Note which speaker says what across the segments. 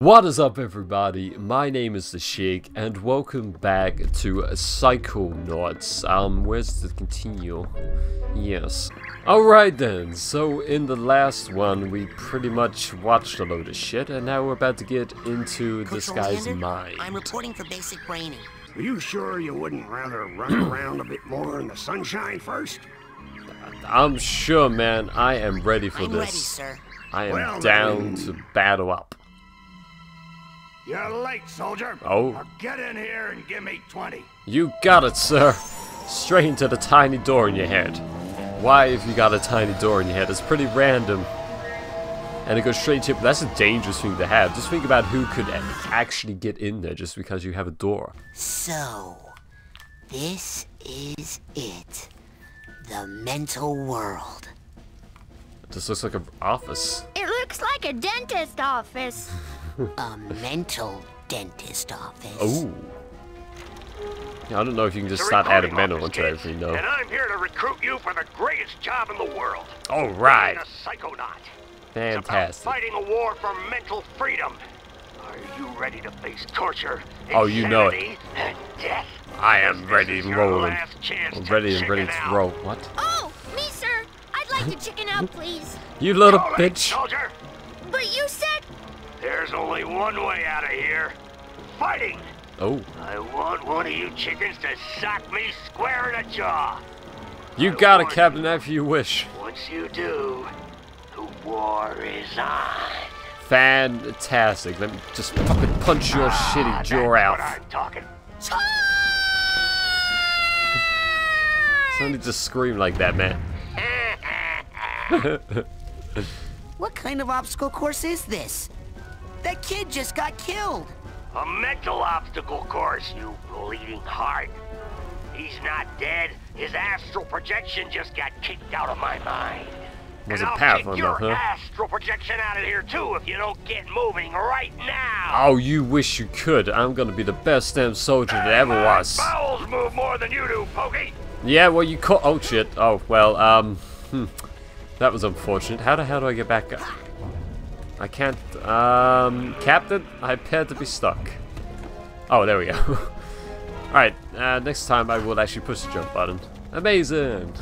Speaker 1: What is up everybody, my name is The Shig and welcome back to Psychonauts. Um, where's the continue? Yes. Alright then, so in the last one we pretty much watched a load of shit and now we're about to get into this
Speaker 2: Control
Speaker 1: guy's
Speaker 2: Commander,
Speaker 1: mind.
Speaker 2: I'm reporting for basic braining.
Speaker 3: Are you sure you wouldn't rather run around a bit more in the sunshine first?
Speaker 1: I'm sure man, I am ready for
Speaker 2: I'm
Speaker 1: this.
Speaker 2: ready, sir.
Speaker 1: I am
Speaker 3: Well,
Speaker 1: down
Speaker 3: then.
Speaker 1: to battle up.
Speaker 3: You're late, soldier.
Speaker 1: Oh.
Speaker 3: Now get in here and give me 20.
Speaker 1: You got it, sir. Straight into the tiny door in your head. Why, if you got a tiny door in your head? It's pretty random. And it goes straight to That's a dangerous thing to have. Just think about who could actually get in there just because you have a door.
Speaker 2: So, this is it. The mental world.
Speaker 1: This looks like an office.
Speaker 4: It looks like a dentist office.
Speaker 2: A mental dentist office.
Speaker 1: Oh. Yeah, I don't know if you can just start adding mental into everything, though.
Speaker 3: And I'm here to recruit you for the greatest job in the world.
Speaker 1: Alright.
Speaker 3: Being a psychonaut. It's about
Speaker 1: Fantastic.
Speaker 3: fighting a war for mental freedom. Are you ready to face torture,
Speaker 1: Oh, you know it.
Speaker 3: and death?
Speaker 1: I am ready and rolling. I'm ready and ready
Speaker 3: chicken
Speaker 1: to
Speaker 3: out.
Speaker 1: roll. What?
Speaker 4: Oh, me, sir. I'd like to chicken out, please.
Speaker 1: You little
Speaker 3: Go
Speaker 1: bitch.
Speaker 3: soldier.
Speaker 4: But you said
Speaker 3: There's only one way out of here. Fighting.
Speaker 1: Oh.
Speaker 3: I want one of you chickens to sock me square in the jaw.
Speaker 1: You got it, Captain, if you wish.
Speaker 3: Once you do, the war is on.
Speaker 1: Fantastic. Let me just fucking punch your
Speaker 3: Ah,
Speaker 1: shitty
Speaker 3: that's
Speaker 1: jaw
Speaker 3: what
Speaker 1: out.
Speaker 3: I'm talking.
Speaker 1: Somebody just scream like that, man.
Speaker 2: What kind of obstacle course is this? That kid just got killed.
Speaker 3: A mental obstacle course, you bleeding heart. He's not dead. His astral projection just got kicked out of my mind.
Speaker 1: Was
Speaker 3: and
Speaker 1: it
Speaker 3: I'll
Speaker 1: powerful
Speaker 3: kick your
Speaker 1: enough, huh?
Speaker 3: astral projection out of here too if you don't get moving right now.
Speaker 1: Oh, you wish you could. I'm gonna be the best damn soldier that ever
Speaker 3: My
Speaker 1: was.
Speaker 3: bowels move more than you do, Pokey.
Speaker 1: Yeah, well, you caught. Oh, shit. Oh, well, um. Hmm. That was unfortunate. How the hell do I get back up? I can't. Um. Captain, I appear to be stuck. Oh, there we go. Alright, uh, next time I will actually push the jump button. Amazing!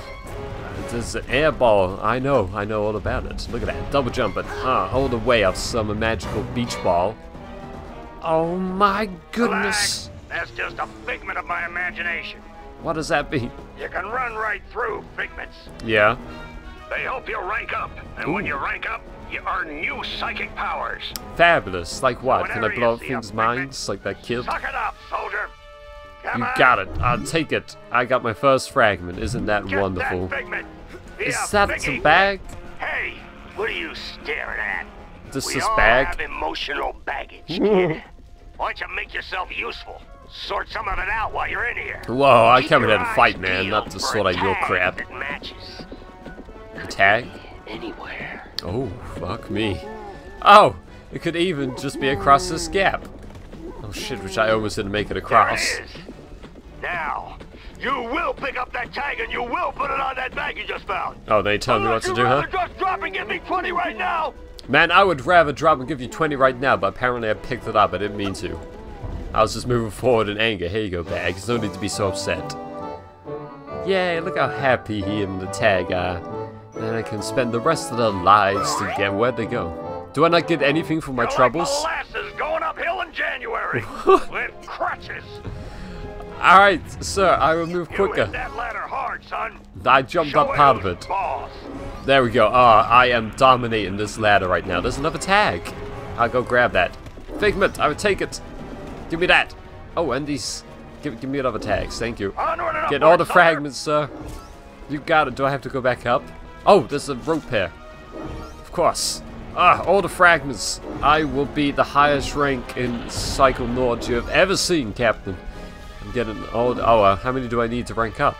Speaker 1: There's an air ball. I know, I know all about it. Look at that. Double jumping. Ah, all the way up some magical beach ball. Oh my goodness!
Speaker 3: Relax. That's just a figment of my imagination.
Speaker 1: What does that mean?
Speaker 3: You can run right through figments.
Speaker 1: Yeah.
Speaker 3: They help you rank up, and when you rank up, you earn new psychic powers.
Speaker 1: Fabulous. Like what? Can I blow up things' minds like that kid?
Speaker 3: Suck it up, soldier. Come
Speaker 1: You
Speaker 3: on.
Speaker 1: got it. I'll take it. I got my first fragment. Isn't that
Speaker 3: Get
Speaker 1: wonderful?
Speaker 3: That figment. Be
Speaker 1: Is that
Speaker 3: biggie.
Speaker 1: a bag?
Speaker 3: Hey, what are you staring at?
Speaker 1: This
Speaker 3: we
Speaker 1: is
Speaker 3: all
Speaker 1: bag?
Speaker 3: have emotional baggage, kid. Why don't you make yourself useful? Sort some of it out while you're in here.
Speaker 1: Whoa, I
Speaker 3: Keep
Speaker 1: came in
Speaker 3: your
Speaker 1: here to fight, man, not to sort out your crap.
Speaker 3: That matches
Speaker 1: A tag?
Speaker 3: anywhere.
Speaker 1: Oh, fuck me. Oh, it could even just be across this gap. Oh shit, which I almost didn't make it across.
Speaker 3: Now, you will pick up that tag and you will put it on that bag you just found.
Speaker 1: Oh, they tell me what to do, huh?
Speaker 3: Just drop and give me 20 right now.
Speaker 1: Man, I would rather drop and give you 20 right now, but apparently I picked it up. I didn't mean to. I was just moving forward in anger. Here you go, bag. There's no need to be so upset. Yay, look how happy he and the tag are. Then I can spend the rest of their lives together. Where'd they go? Do I not get anything for my
Speaker 3: You're
Speaker 1: troubles?
Speaker 3: Like molasses going uphill in January with crutches.
Speaker 1: Alright, sir, I will move quicker.
Speaker 3: that ladder hard, son.
Speaker 1: I jumped
Speaker 3: Show
Speaker 1: up part of it.
Speaker 3: Boss.
Speaker 1: There we go. Ah, I am dominating this ladder right now. There's another tag. I'll go grab that. Figment, I would take it. Give me that. Oh, and these. Give, give me another tags. Thank you. Get all the fragments, sir. You got it. Do I have to go back up? Oh, there's a rope here. Of course. Ah, all the fragments. I will be the highest rank in Psychonauts you have ever seen, Captain. I'm getting all. The, oh, uh, how many do I need to rank up?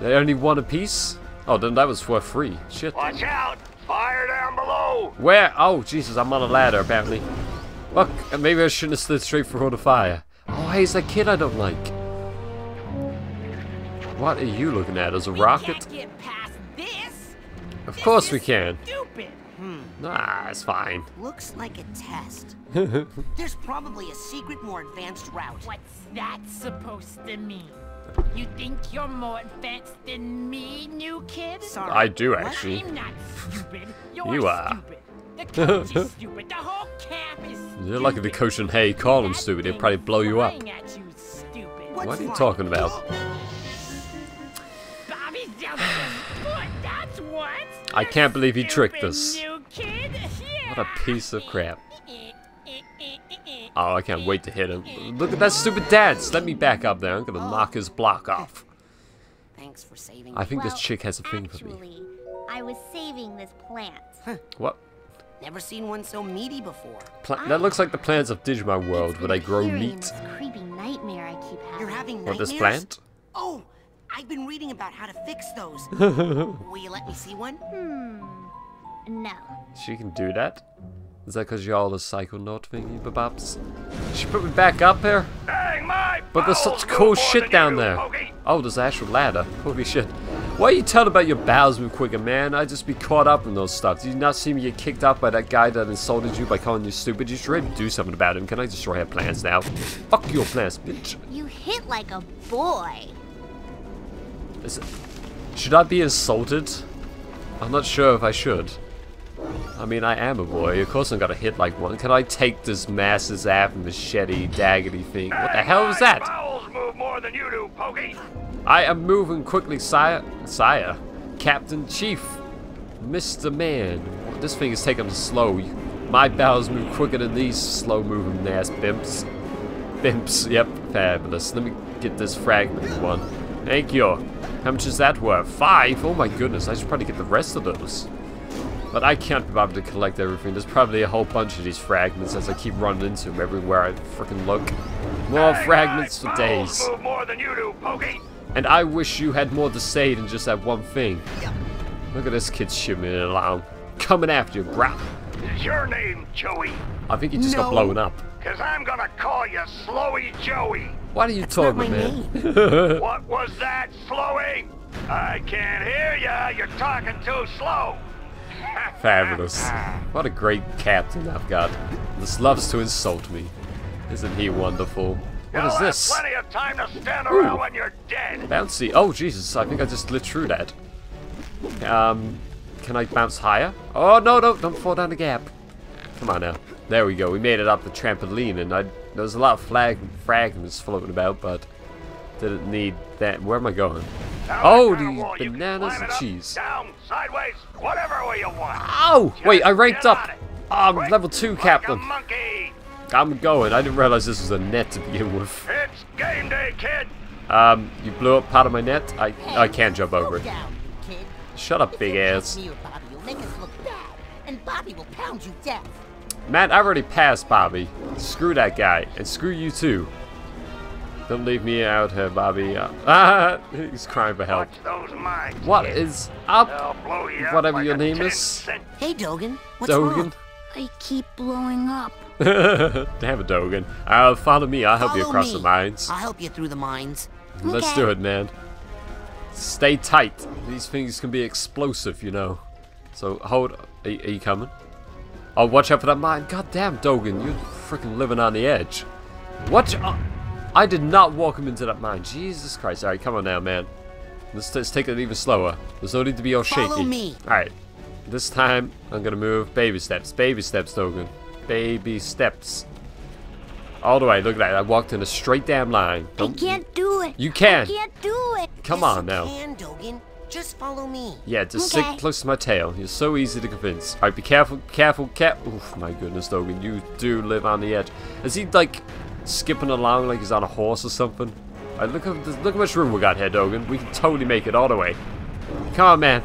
Speaker 1: They only one apiece? Oh, then that was for free. Shit.
Speaker 3: Watch out! Fire down below!
Speaker 1: Where? Oh, Jesus, I'm on a ladder, apparently. Look, uh, maybe I shouldn't have slid straight for all the fire. Oh, hey, it's that kid I don't like. What are you looking at? As a rocket? Of
Speaker 5: This
Speaker 1: course we can.
Speaker 5: Stupid. Hmm.
Speaker 1: Nah, it's fine.
Speaker 2: Looks like a test. There's probably a secret, more advanced route.
Speaker 5: What's that supposed to mean? You think you're more advanced than me, new kid?
Speaker 2: Sorry.
Speaker 1: I do actually.
Speaker 5: I'm not stupid. You're
Speaker 1: You are.
Speaker 5: stupid. The coach is stupid. The whole camp is stupid.
Speaker 1: You're lucky the coach and hey call him stupid. He'd probably blow you up.
Speaker 5: At you, stupid.
Speaker 1: What are you talking about? I can't believe he tricked us.
Speaker 5: New kid.
Speaker 1: What a piece of crap. Oh, I can't wait to hit him. Look at that stupid dance. Let me back up there. I'm gonna knock his block off.
Speaker 2: Thanks for saving
Speaker 1: I
Speaker 2: me.
Speaker 1: think this chick has a thing for me.
Speaker 4: Actually, I was saving this plant.
Speaker 1: What?
Speaker 2: Never seen one so meaty before.
Speaker 1: Pla that looks like the plants of Digimon World,
Speaker 4: It's
Speaker 1: where they grow
Speaker 4: appearing in
Speaker 1: meat.
Speaker 4: This creepy nightmare I keep having.
Speaker 2: You're having
Speaker 1: What,
Speaker 2: nightmares?
Speaker 1: this plant?
Speaker 2: Oh, I've been reading about how to fix those. Will you let me see one? Hmm.
Speaker 4: No.
Speaker 1: She can do that? Is that because you're all the psychonaut thingy babobs? She put me back up here?
Speaker 3: Dang, my
Speaker 1: But there's such cool shit down
Speaker 3: you
Speaker 1: there.
Speaker 3: Pokey.
Speaker 1: Oh, there's an actual ladder. Holy shit. Why are you telling about your bowels move quicker, man? I just be caught up in those stuff. Did you not see me get kicked out by that guy that insulted you by calling you stupid? You should really do something about him. Can I destroy her plans now? Fuck your plans, bitch.
Speaker 4: You hit like a boy.
Speaker 1: Is it, should I be insulted? I'm not sure if I should. I mean, I am a boy. Of course I'm gonna hit like one. Can I take this massive ass machete daggety thing? What the hell
Speaker 3: is
Speaker 1: that?
Speaker 3: move more than you do, Pokey.
Speaker 1: I am moving quickly, sire. Sire. Captain Chief. Mr. Man. This thing is taking slow. My bowels move quicker than these slow moving ass bimps. Bimps, yep, fabulous. Let me get this fragment one. Thank you. How much is that worth? Five? Oh my goodness, I should probably get the rest of those. But I can't be bothered to collect everything. There's probably a whole bunch of these fragments as I keep running into them everywhere I freaking look. More
Speaker 3: Dang,
Speaker 1: fragments
Speaker 3: my
Speaker 1: for days.
Speaker 3: More than you do, Pokey.
Speaker 1: And I wish you had more to say than just that one thing. Look at this kid shimmying along. Coming after you, bro.
Speaker 3: Is your name Joey?
Speaker 1: I think he just got blown up.
Speaker 3: Cause I'm gonna call you Slowy Joey.
Speaker 1: What are you
Speaker 2: Not
Speaker 1: talking,
Speaker 2: my
Speaker 1: man?
Speaker 2: name.
Speaker 3: What was that, Slowy? I can't hear ya. You're talking too slow.
Speaker 1: Fabulous. What a great captain I've got. This loves to insult me. Isn't he wonderful? What
Speaker 3: You'll
Speaker 1: is this?
Speaker 3: plenty of time to stand around
Speaker 1: Ooh.
Speaker 3: when you're dead.
Speaker 1: Bouncy. Oh, Jesus. I think I just lit through that. Um, can I bounce higher? Oh, no, no. Don't fall down the gap. Come on now. There we go. We made it up the trampoline, and I there was a lot of flag fragments floating about, but didn't need that. Where am I going?
Speaker 3: Now,
Speaker 1: Oh,
Speaker 3: that
Speaker 1: these
Speaker 3: wall,
Speaker 1: bananas and
Speaker 3: up,
Speaker 1: cheese.
Speaker 3: Down, sideways, whatever way you want.
Speaker 1: Oh, wait, I ranked
Speaker 3: get on
Speaker 1: up. Oh, I'm
Speaker 3: Quick,
Speaker 1: level 2
Speaker 3: like
Speaker 1: captain. I'm going. I didn't realize this was a net to begin with.
Speaker 3: It's game day, kid.
Speaker 1: Um, you blew up part of my net. I I can't jump over it.
Speaker 2: down.
Speaker 1: Shut up,
Speaker 2: If
Speaker 1: big
Speaker 2: you
Speaker 1: ass.
Speaker 2: touch me or Bobby, you'll make us look bad, and Bobby will pound you deaf.
Speaker 1: Man, I already passed Bobby. Screw that guy, and screw you too. Don't leave me out here, Bobby. Ah, he's crying for help.
Speaker 3: Watch those mines.
Speaker 1: What is up,
Speaker 3: you
Speaker 1: whatever
Speaker 3: like
Speaker 1: your name is?
Speaker 2: Hey, Dogen, what's
Speaker 1: Dogen?
Speaker 2: wrong?
Speaker 4: I keep blowing up.
Speaker 1: Damn it, Dogen. Uh, follow me. I'll help you across
Speaker 2: me.
Speaker 1: the mines.
Speaker 2: I'll help you through the mines.
Speaker 1: Let's
Speaker 4: Okay.
Speaker 1: do it, man. Stay tight. These things can be explosive, you know. So hold. Are, are you coming? Oh, watch out for that mine. God damn, Dogen, you're freaking living on the edge. Watch. out. I did not walk him into that mine. Jesus Christ! All right, come on now, man. Let's, let's take it even slower. There's no need to be all shaky.
Speaker 2: Follow me.
Speaker 1: All right. This time I'm gonna move baby steps. Baby steps, Dogen. Baby steps. All the way. Look at that. I walked in a straight damn line.
Speaker 4: I
Speaker 1: Don't-
Speaker 4: can't do it.
Speaker 1: You can.
Speaker 4: I can't do it.
Speaker 1: Come
Speaker 2: yes,
Speaker 1: on now.
Speaker 2: can, Dogen. Just follow me.
Speaker 1: Yeah, just
Speaker 4: Okay.
Speaker 1: stick close to my tail. You're so easy to convince. Alright, be careful, careful, cap. Oof, my goodness, Dogen, you do live on the edge. Is he like skipping along like he's on a horse or something? Alright, look at look how much room we got here, Dogen. We can totally make it all the way. Come on, man.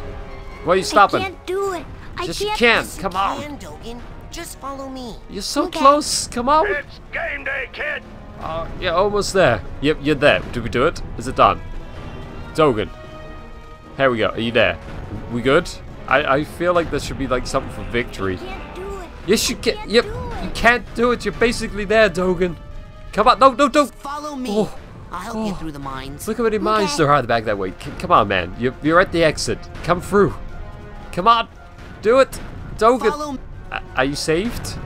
Speaker 1: Why are you stopping?
Speaker 4: I can't do it. I
Speaker 1: just
Speaker 4: can't.
Speaker 1: can.
Speaker 2: Yes, you
Speaker 1: Come on.
Speaker 2: can, Dogen. Just follow me.
Speaker 1: You're so
Speaker 4: Okay.
Speaker 1: close. Come on.
Speaker 3: It's game day, kid.
Speaker 1: Uh, oh, you're almost there. Yep, you're there. Did we do it? Is it done? Dogen. Here we go. Are you there? We good? I, I feel like this should be like something for victory.
Speaker 4: I can't do it.
Speaker 1: Yes, you can.
Speaker 4: can't
Speaker 1: Yep,
Speaker 4: do it.
Speaker 1: you can't do it. You're basically there, Dogen. Come on, no, no, no.
Speaker 2: Follow me.
Speaker 1: Oh.
Speaker 2: I'll help you
Speaker 1: Oh.
Speaker 2: through the mines.
Speaker 1: Look how many mines
Speaker 4: Okay.
Speaker 1: there are at the back that way. C- come on, man. You're, you're at the exit. Come through. Come on. Do it. Don't get...
Speaker 2: Follow me.
Speaker 1: A- Are you saved?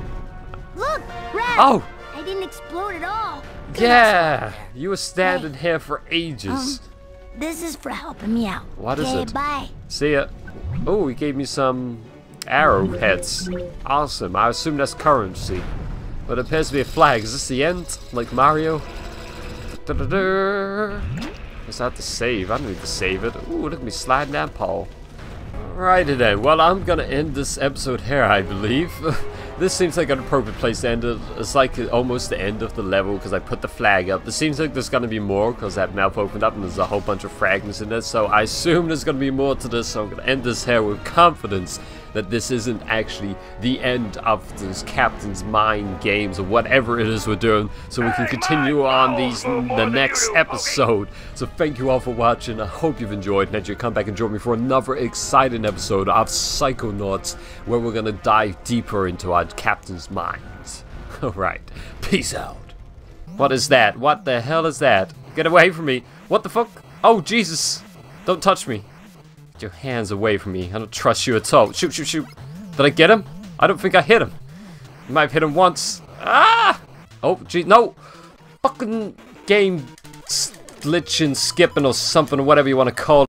Speaker 4: Look, Rat.
Speaker 1: Oh!
Speaker 4: I didn't explode at all.
Speaker 1: Yeah! You were standing here for ages.
Speaker 4: Um, This is for helping me out.
Speaker 1: What is
Speaker 4: okay,
Speaker 1: it?
Speaker 4: Bye.
Speaker 1: See ya. Oh, he gave me some arrowheads. Awesome. I assume that's currency. But it appears to be a flag. Is this the end? Like Mario? Da-da-da. Guess I have to save. I don't need to save it. Ooh, look at me sliding down Paul. Alrighty then. Well, I'm gonna end this episode here, I believe. this seems like an appropriate place to end it. It's like almost the end of the level because I put the flag up. This seems like there's gonna be more because that map opened up and there's a whole bunch of fragments in it. So I assume there's gonna be more to this. So I'm gonna end this here with confidence that this isn't actually the end of this Captain's Mind games or whatever it is we're doing. So we can continue on these the next episode. So thank you all for watching. I hope you've enjoyed and that you come back and join me for another exciting episode of Psychonauts where we're gonna dive deeper into our captain's minds. Alright, peace out. What is that? What the hell is that? Get away from me. What the fuck? Oh Jesus. Don't touch me. Get your hands away from me. I don't trust you at all. Shoot, shoot, shoot. Did I get him? I don't think I hit him. I might have hit him once. Ah! Oh, gee, no. Fucking game glitching, skipping or something or whatever you want to call it.